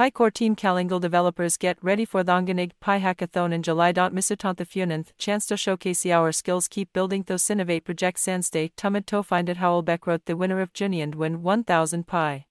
Pi Core Team Kalingal developers get ready for Thonganig Pi Hackathon in July. Misutant the Funanth, chance to showcase our skills keep building those innovate project Sandstay Tumid to find it Howell Beck wrote the winner of Juni and win 1000 Pi.